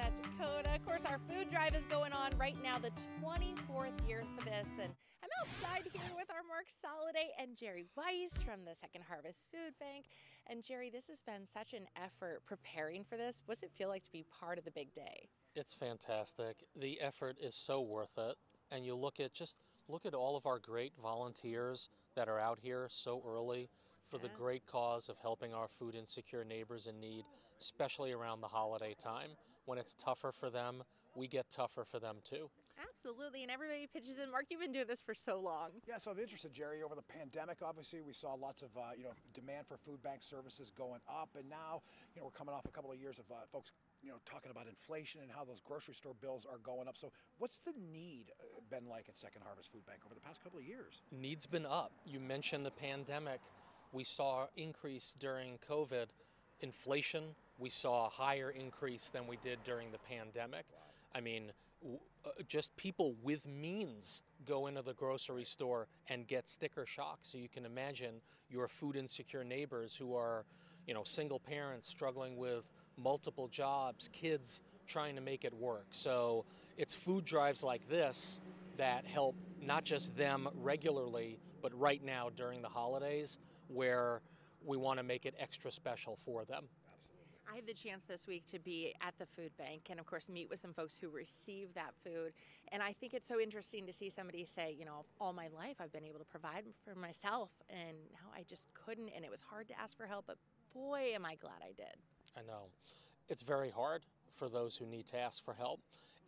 that, Dakota. Of course, our food drive is going on right now, the 24th year for this. And I'm outside here with our Mark Soliday and Jerry Weiss from the Second Harvest Food Bank. And Jerry, this has been such an effort preparing for this. What's it feel like to be part of the big day? It's fantastic. The effort is so worth it. And you look at just look at all of our great volunteers that are out here so early for the great cause of helping our food insecure neighbors in need, especially around the holiday time. When it's tougher for them, we get tougher for them too. Absolutely. And everybody pitches in. Mark, you've been doing this for so long. Yeah, so I'm interested, Jerry. Over the pandemic, obviously, we saw lots of uh, you know demand for food bank services going up, and now you know we're coming off a couple of years of uh, folks you know talking about inflation and how those grocery store bills are going up. So, what's the need uh, been like at Second Harvest Food Bank over the past couple of years? Needs been up. You mentioned the pandemic. We saw increase during COVID. Inflation, we saw a higher increase than we did during the pandemic. I mean, w- uh, just people with means go into the grocery store and get sticker shock. So you can imagine your food insecure neighbors who are, you know, single parents struggling with multiple jobs, kids trying to make it work. So it's food drives like this that help not just them regularly, but right now during the holidays where we want to make it extra special for them. I had the chance this week to be at the food bank and, of course, meet with some folks who receive that food. And I think it's so interesting to see somebody say, you know, all my life I've been able to provide for myself, and now I just couldn't. And it was hard to ask for help, but boy, am I glad I did. I know. It's very hard for those who need to ask for help.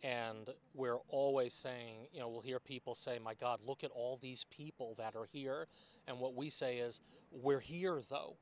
And we're always saying, you know, we'll hear people say, my God, look at all these people that are here. And what we say is, we're here though.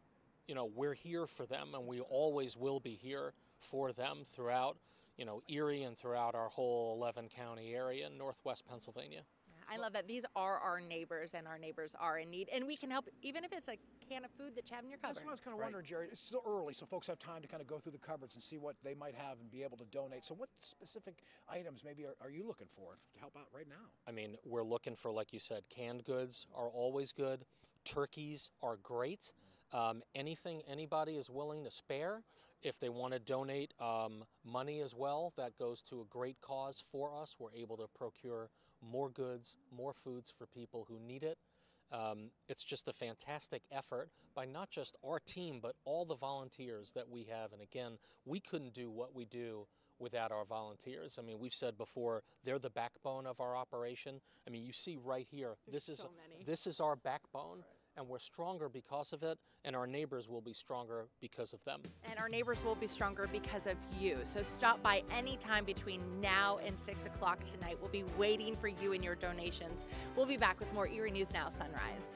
You know, we're here for them and we always will be here for them throughout, you know, Erie and throughout our whole 11 county area in northwest Pennsylvania. I love that these are our neighbors, and our neighbors are in need, and we can help, even if it's a can of food that you have in your cupboard. That's cupboard. what I was kind of Right. wondering, Jerry. It's still early, so folks have time to kind of go through the cupboards and see what they might have and be able to donate. So, what specific items maybe are, are you looking for to help out right now? I mean, we're looking for, like you said, canned goods are always good. Turkeys are great. Um, anything anybody is willing to spare, if they want to donate um, money as well, that goes to a great cause for us. We're able to procure more goods, more foods for people who need it. Um, it's just a fantastic effort by not just our team, but all the volunteers that we have. And again, we couldn't do what we do without our volunteers. I mean, we've said before, they're the backbone of our operation. I mean, you see right here, this is so this is our backbone, and we're stronger because of it, and our neighbors will be stronger because of them. And our neighbors will be stronger because of you. So stop by anytime between now and 6 o'clock tonight. We'll be waiting for you and your donations. We'll be back with more Erie News Now Sunrise.